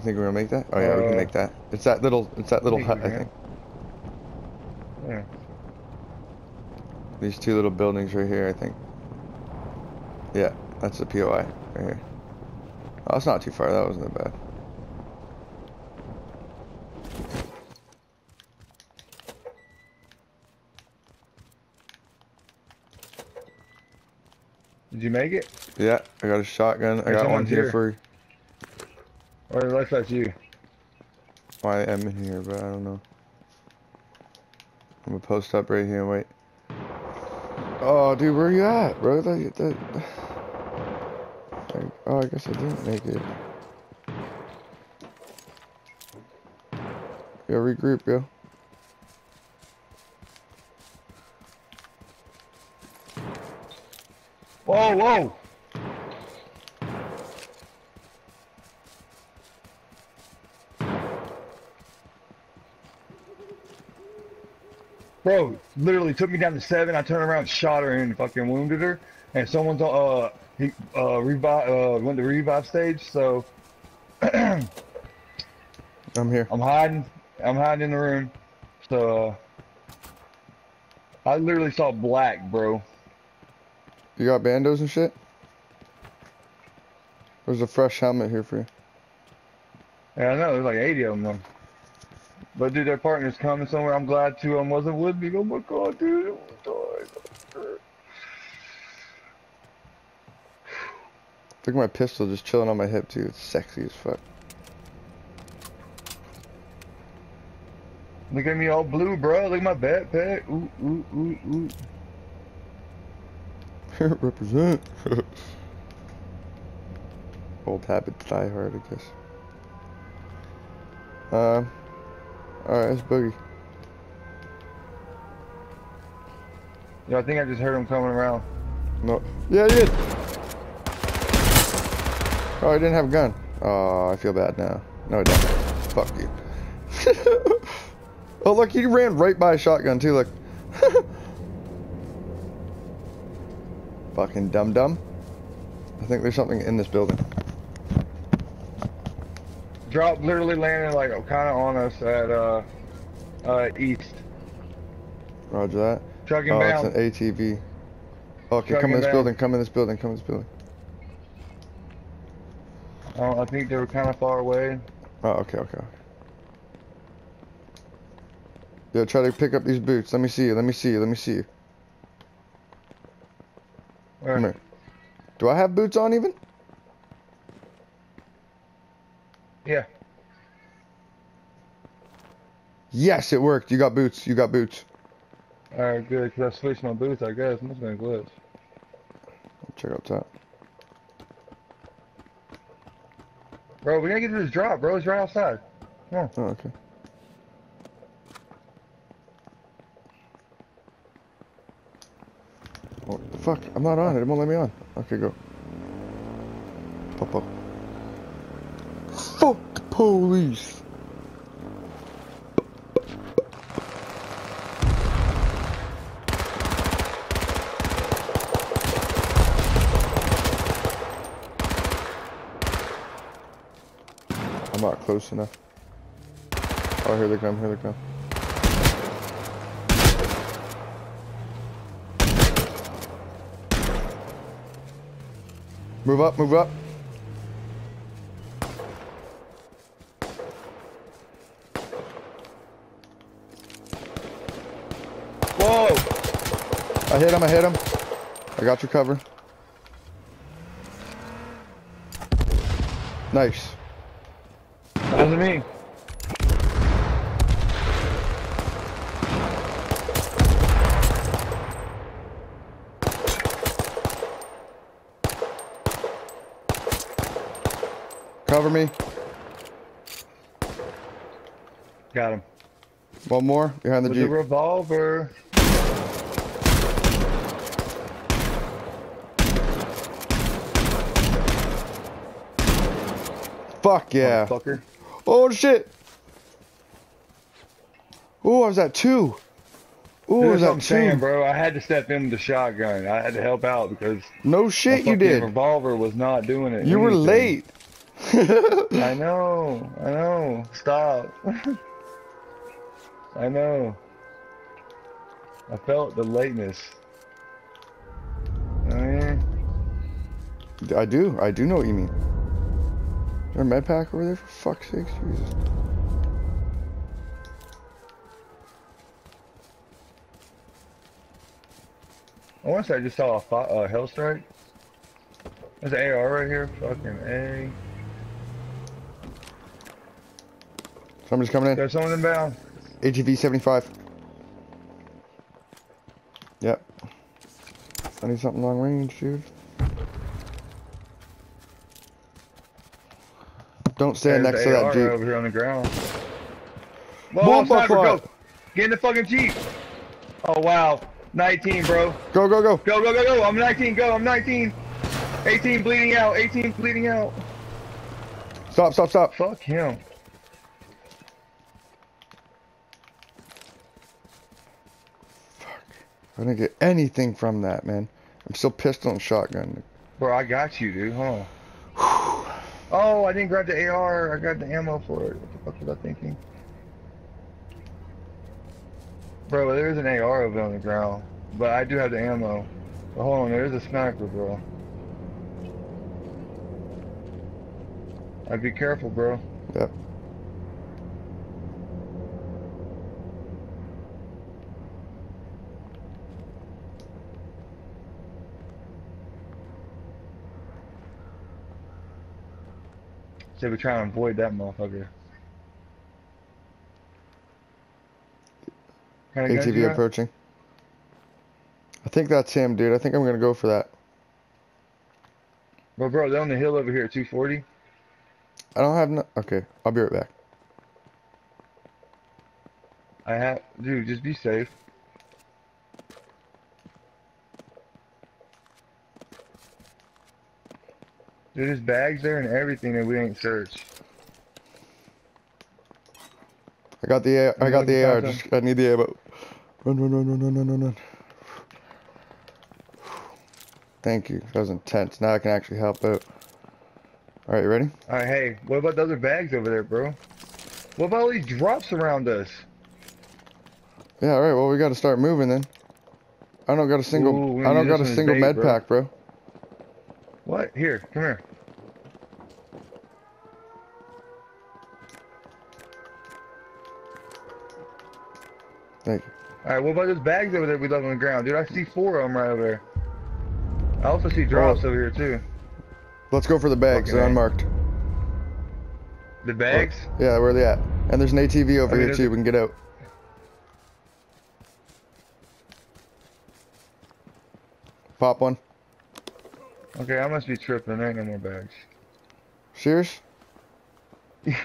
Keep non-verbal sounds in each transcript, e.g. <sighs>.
You think we're gonna make that? Oh yeah, we can Uh, make that. It's that little. It's that little hut. I think. Yeah. These two little buildings right here. I think. Yeah, that's the POI right here. Oh, it's not too far. That wasn't that bad. Did you make it? Yeah, I got a shotgun. I got one here here. for. Or unless that's you. I am in here, but I don't know. I'm gonna post up right here and wait. Oh, dude, where you at, bro? That, that, I- oh, I guess I didn't make it. Yo, regroup, yo. Whoa, whoa! Bro, literally took me down to seven. I turned around, shot her, and fucking wounded her. And someone's uh he uh revive uh went to revive stage. So <clears throat> I'm here. I'm hiding. I'm hiding in the room. So uh, I literally saw black, bro. You got bandos and shit? There's a fresh helmet here for you. Yeah, I know. There's like 80 of them. But dude, their partner's coming somewhere. I'm glad two of them wasn't with me. Oh my god, dude. Oh my God. Look at my pistol just chilling on my hip, too. It's sexy as fuck. Look at me all blue, bro. Look at my backpack. Ooh, ooh, ooh, ooh. <laughs> Represent. <laughs> Old habits die hard, I guess. Um. Alright, that's Boogie. Yeah, I think I just heard him coming around. No. Yeah, he did. Oh, I didn't have a gun. Oh, I feel bad now. No, I don't. Fuck you. <laughs> oh, look, he ran right by a shotgun, too. Look. <laughs> Fucking dum dum. I think there's something in this building. Drop literally landed like kind of on us at uh uh east. Roger that. Trucking Oh, down. it's an ATV. Okay, come in this down. building. Come in this building. Come in this building. Oh, I think they were kind of far away. Oh, okay, okay. okay. Yeah, try to pick up these boots. Let me see you. Let me see you. Let me see you. Where? Come here. Do I have boots on even? Yeah. Yes, it worked. You got boots. You got boots. All right, good. Cause I switched my boots. I guess must have been a glitch. Check out top. Bro, we gotta get to this drop, bro. It's right outside. Yeah. Oh, okay. What the fuck? I'm not on it. It won't let me on. Okay, go. Papa. Fuck the police. I'm not close enough. Oh, here they come, here they come. Move up, move up. Whoa! I hit him, I hit him. I got your cover. Nice. That me. Cover me. Got him. One more behind the With the revolver. Fuck yeah. Fucker. Oh shit. Ooh, I was at two. Ooh, I was at I'm saying, two. bro. I had to step in with the shotgun. I had to help out because No shit, you did. revolver was not doing it. You were late. <laughs> I know, I know. Stop. <laughs> I know. I felt the lateness. Oh, yeah. I do. I do know what you mean. There a med pack over there for fuck's sake? Jesus. I want to say I just saw a uh, hell strike. There's an AR right here. Fucking A. Somebody's coming in. There's someone inbound. AGV 75. Yep. I need something long range, dude. Don't stand There's next to that Jeep. over here on the ground. Whoa, go! Get in the fucking Jeep! Oh, wow. 19, bro. Go, go, go. Go, go, go, go! I'm 19, go, I'm 19! 18 bleeding out, 18 bleeding out. Stop, stop, stop. Fuck him. I didn't get anything from that, man. I'm still pistol and shotgun. Bro, I got you, dude, huh? <sighs> <sighs> Oh, I didn't grab the AR. I got the ammo for it. What the fuck was I thinking? Bro, there's an AR over on the ground. But I do have the ammo. But hold on, there's a sniper, bro. I'd be careful, bro. Yep. Say we try and avoid that motherfucker. Kind of guns you ATV approaching. I think that's him, dude. I think I'm gonna go for that. Bro, bro, they're on the hill over here, at 240. I don't have no. Okay, I'll be right back. I have, dude, just be safe. Dude, there's bags there and everything that we ain't searched. I got the A- I got the AR. Just I need the ammo. Run, run, run, run, run, run, run, run. Thank you. That was intense. Now I can actually help out. All right, you ready? Alright, hey, what about the other bags over there, bro? What about all these drops around us? Yeah. All right. Well, we got to start moving then. I don't got a single. Ooh, I don't got a single bait, med bro. pack, bro. What? Here, come here. Thank you. Alright, what about those bags over there we left on the ground? Dude, I see four of them right over there. I also see drops Oh. over here, too. Let's go for the bags. Okay. They're unmarked. The bags? Yeah, where are they at? And there's an ATV over Okay, here too. We can get out. Pop one. Okay, I must be tripping. There ain't no more bags. Serious? <laughs> Take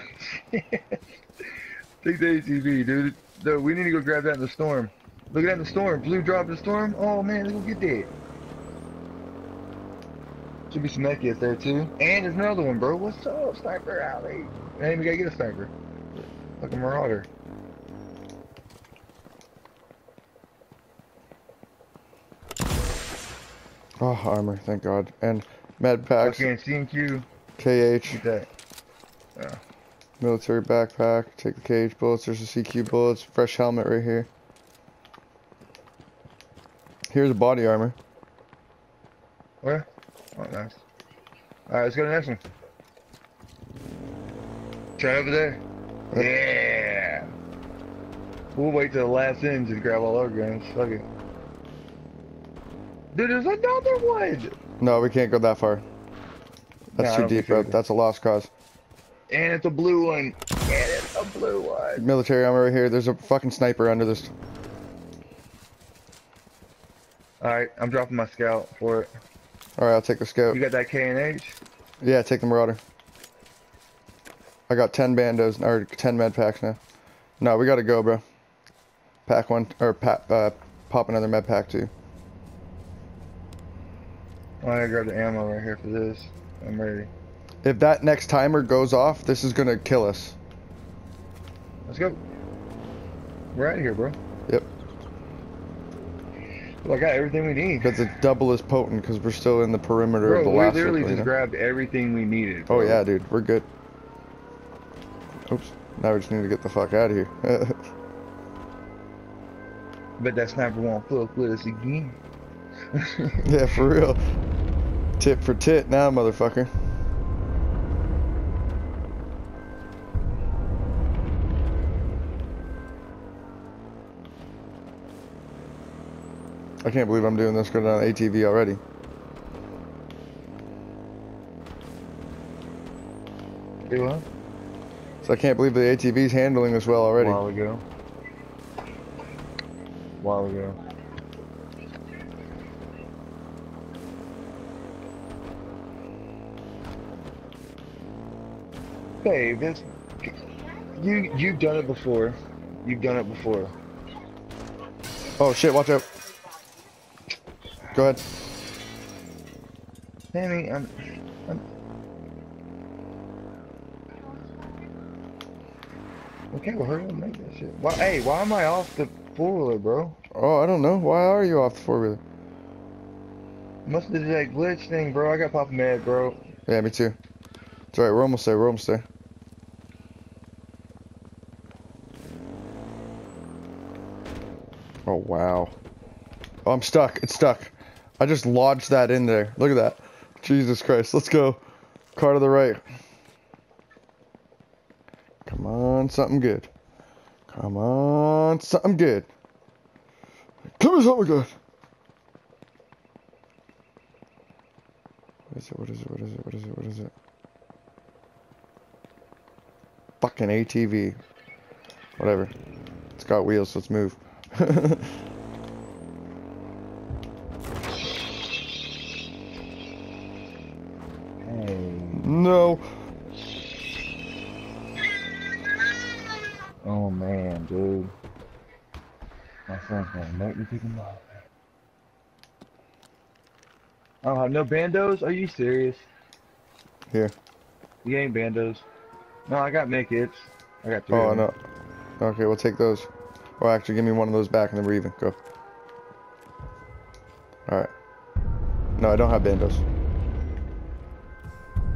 the ATV, dude. No, we need to go grab that in the storm. Look at that in the storm. Blue drop in the storm. Oh man, let's go get that. Should be some Ekis there too. And there's another one, bro. What's up, Sniper Alley? Hey, we gotta get a sniper. Like a marauder. Oh, armor. Thank God. And med packs. Okay, CNQ. KH. That. Military backpack. Take the KH bullets. There's the CQ bullets. Fresh helmet right here. Here's a body armor. Where? Oh, nice. Alright, let's go to the next one. Try over there. Yeah. We'll wait till the last end to grab all our guns. Fuck it. Dude, there's another one! No, we can't go that far. That's No, too deep, bro. That's a lost cause. And it's a blue one. And it's a blue one. Military armor right here. There's a fucking sniper under this. Alright, I'm dropping my scout for it. All right, I'll take the scout. You got that K and H? Yeah, take the Marauder. I got 10 bandos, or 10 med packs now. No, we gotta go, bro. Pack one, or pa uh, pop another med pack too. Oh, I gotta grab the ammo right here for this. I'm ready. If that next timer goes off, this is gonna kill us. Let's go. We're out of here, bro. Yep. Well, I got everything we need. Because it's double as potent because we're still in the perimeter Bro, of the we last literally circle, you just grabbed everything we needed. Oh yeah, dude, we're good. Oops. Now we just need to get the fuck out of here. <laughs> Bet that sniper won't fuck with us again. <laughs> yeah, for real. Tit for tit now, motherfucker. I can't believe I'm doing this going on ATV already. Do what? So I can't believe the ATV's handling this well already. A while ago. A while ago. Hey, this you you've done it before. You've done it before. Oh shit, watch out. Go ahead. Sammy, I'm, I'm Okay, well hurry up and make that shit. Why hey, why am I off the four wheeler, bro? Oh, I don't know. Why are you off the four wheeler? Must have that glitch thing, bro. I got Papa mad, bro. Yeah, me too. It's alright, we're almost there, we're almost there. Wow. Oh, I'm stuck. It's stuck. I just lodged that in there. Look at that. Jesus Christ. Let's go. Car to the right. Come on, something good. Come on, something good. Come on, something good. What is it? What is it? What is it? What is it? What is it? Fucking ATV. Whatever. It's got wheels, so let's move. Hey. no. Oh man, dude. My friend's gonna make me pick him up. I don't have no bandos? Are you serious? Here. You ain't bandos. No, I got make. I got three. Oh, no. Okay, we'll take those. Or actually, give me one of those back and then we're even. Go. Alright. No, I don't have bandos.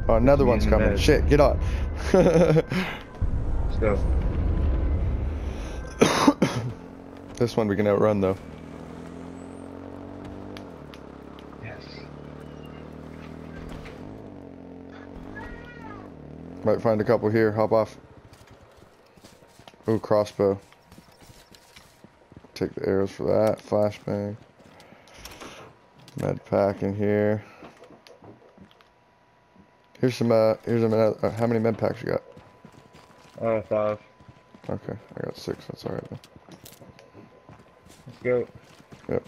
Oh, another one's coming. Shit, get on. Let's go. <coughs> this one we can outrun, though. Yes. Might find a couple here. Hop off. Ooh, crossbow. Take the arrows for that. Flashbang. Med pack in here. Here's some, uh, here's a med, uh, how many med packs you got? Uh, five. Okay, I got six. That's alright then. Let's go. Yep.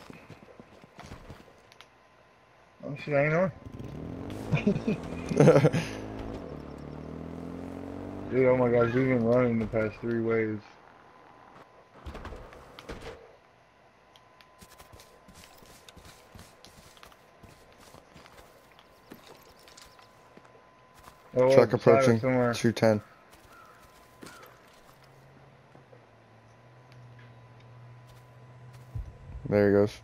Oh shit, I ain't on. <laughs> <laughs> Dude, oh my gosh, we've been running the past three waves. Oh, Truck approaching. Somewhere. 210. There he goes.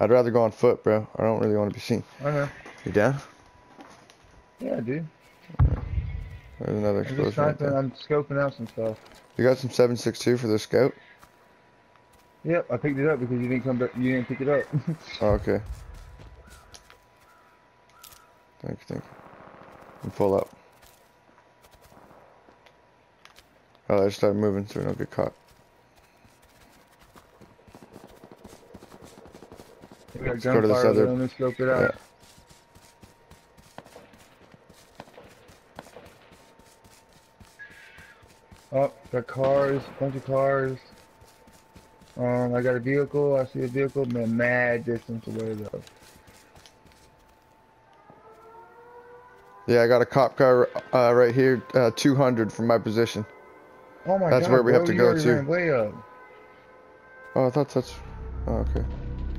I'd rather go on foot, bro. I don't really want to be seen. Know. You down? Yeah, dude. There's another I'm just explosion. Right to. I'm scoping out some stuff. You got some 762 for the scout? Yep, I picked it up because you didn't come back. You didn't pick it up. <laughs> Oh, okay. Thank you, thank you. I'm full up. Oh, I just started moving so we don't get caught. we got go to this gunfire other- Let me scope it out. Yeah. Oh, got cars, bunch of cars. Um, I got a vehicle. I see a vehicle, man, mad distance away though. Yeah, I got a cop car uh, right here, uh, 200 from my position. Oh my god. That's god, where we have to go to. Way up. Oh, I thought that's. Oh, okay.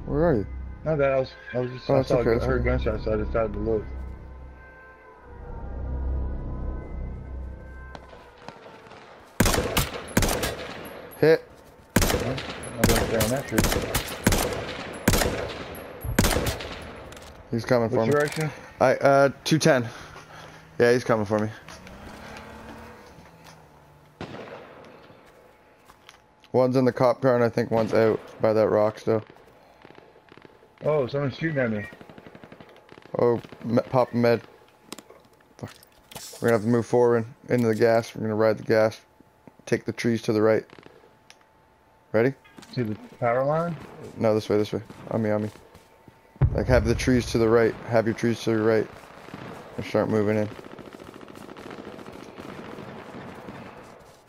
Where are you? Not that I was. I was just. Oh, I saw. okay, I heard okay. gunshots, so I decided to look. Hit. Gonna that tree. He's coming for Which me. direction? I uh 210. Yeah, he's coming for me. One's in the cop car and I think one's out by that rock still. Oh, someone's shooting at me. Oh, me- pop med. Fuck. We're gonna have to move forward into the gas. We're gonna ride the gas. Take the trees to the right. Ready? To the power line? No, this way, this way. On me, on me. Like, have the trees to the right. Have your trees to the right. And start moving in.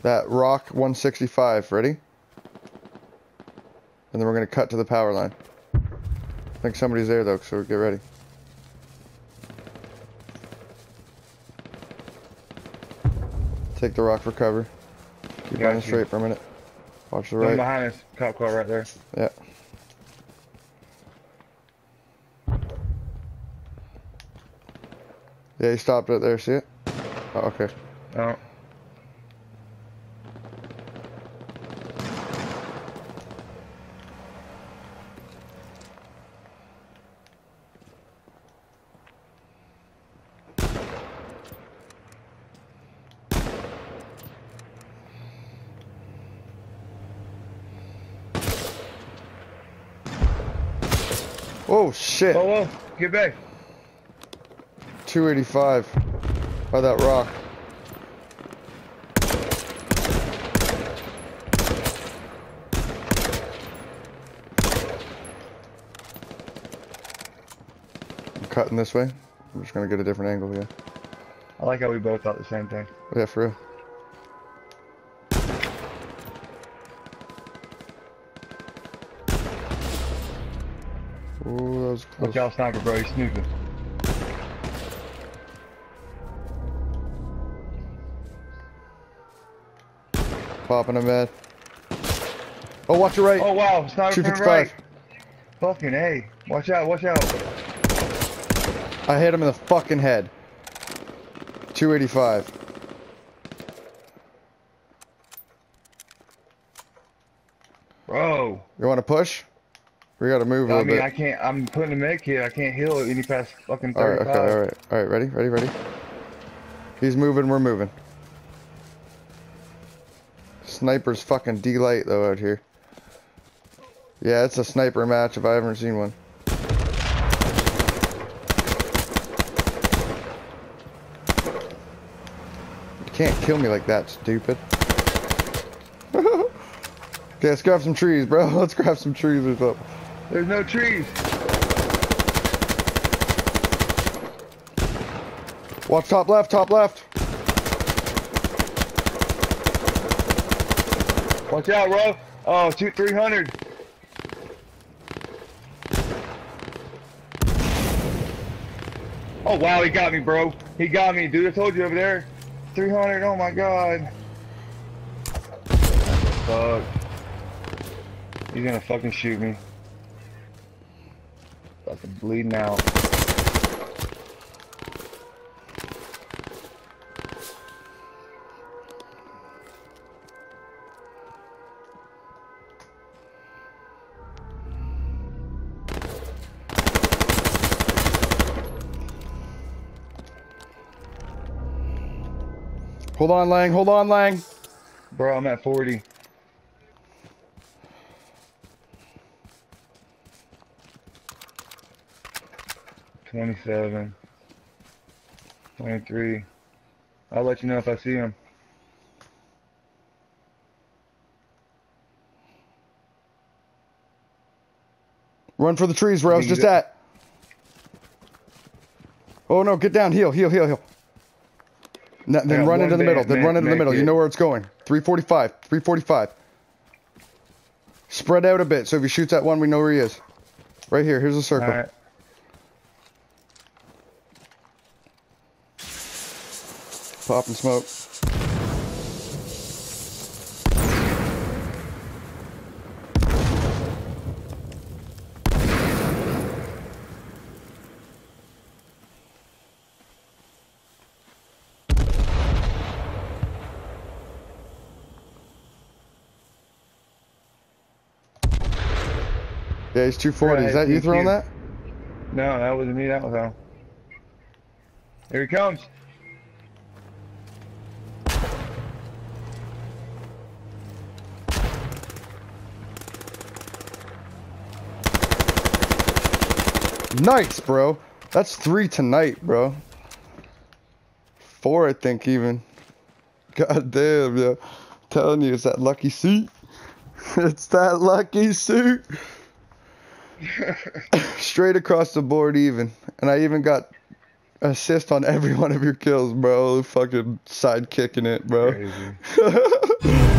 That rock 165, ready? And then we're gonna cut to the power line. I think somebody's there though, so get ready. Take the rock for cover. Keep running straight for a minute. Watch the One right. behind us. Cop car right there. Yeah. Yeah, he stopped right there. See it? Oh, okay. Oh. Oh shit! Whoa, whoa. Get back. 285 by that rock. I'm cutting this way. I'm just gonna get a different angle, here. I like how we both thought the same thing. Yeah, for real. Ooh, that was close. Watch out, sniper, bro. He's snooping. Popping a med. Oh, watch your right. Oh, wow. Sniper from the right. 255. Fucking A. Watch out, watch out. I hit him in the fucking head. 285. Bro. You want to push? We gotta move a I mean, bit. I can't. I'm putting a med kit. I can't heal any past fucking Alright, 35. okay, alright. Alright, ready? Ready, ready? He's moving, we're moving. Sniper's fucking delight though out here. Yeah, it's a sniper match if I haven't seen one. You can't kill me like that, stupid. <laughs> okay, let's grab some trees, bro. <laughs> Let's grab some trees or something. There's no trees. Watch top left, top left. Watch out, bro. Oh, shoot 300. Oh, wow, he got me, bro. He got me, dude. I told you over there. 300, oh my god. Fuck. He's gonna fucking shoot me. Fucking bleeding out. Hold on, Lang. Hold on, Lang. Bro, I'm at 40. Twenty-seven. Twenty-three. I'll let you know if I see him. Run for the trees where I was just at. Oh no, get down. Heal, heal, heal, heal. No, then run into the middle. Then run into the middle. You know where it's going. 345. 345. Spread out a bit. So if he shoots at one, we know where he is. Right here. Here's a circle. Alright. Pop and smoke. Yeah, he's 240. Is that you throwing that? No, that wasn't me. That was him. Here he comes. Nice, bro. That's three tonight, bro. Four, I think, even. <laughs> God damn, yeah. telling you, it's that lucky suit. <laughs> it's that lucky suit. <laughs> Straight across the board, even. And I even got assist on every <laughs> one of your kills, bro. Fucking side kicking it, bro. Crazy. <laughs>